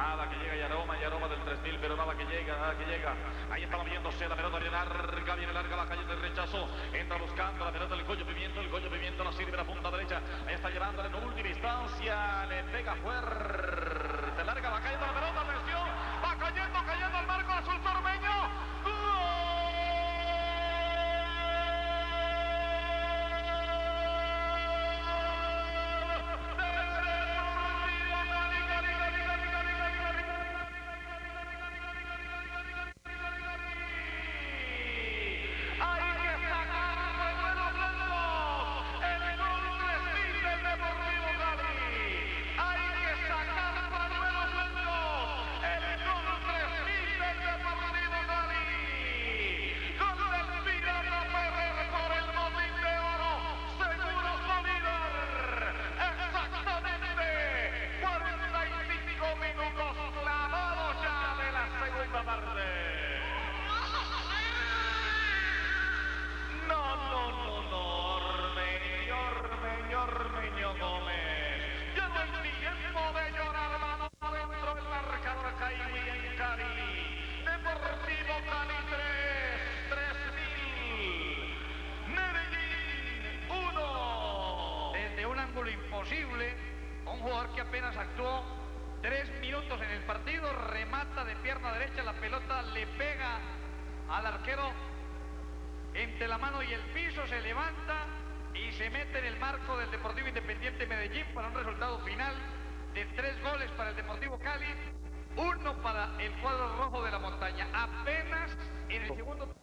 Nada que llega y aroma y aroma del 3000, pero nada que llega, nada que llega. Ahí está moviéndose la pelota, viene larga, viene larga la calle de rechazo. Entra buscando la pelota el Goyo Pimiento, el Goyo Pimiento la sirve la punta derecha. Ahí está llevándola en última instancia, le pega fuerte, imposible. Un jugador que apenas actuó tres minutos en el partido, remata de pierna derecha, la pelota le pega al arquero entre la mano y el piso, se levanta y se mete en el marco del Deportivo Independiente Medellín para un resultado final de tres goles para el Deportivo Cali, uno para el cuadro rojo de la montaña. Apenas en el segundo...